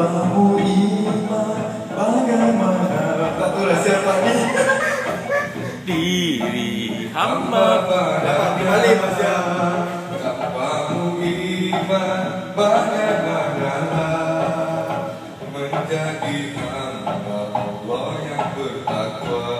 Bahu iman bagaimana? Tak tuh siapa? Ini? Diri hamba. Dapat kembali mas ya. Bahu iman bagaimana? Menjadi hamba Allah yang bertakwa.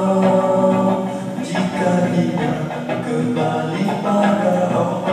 Goodbye, pada.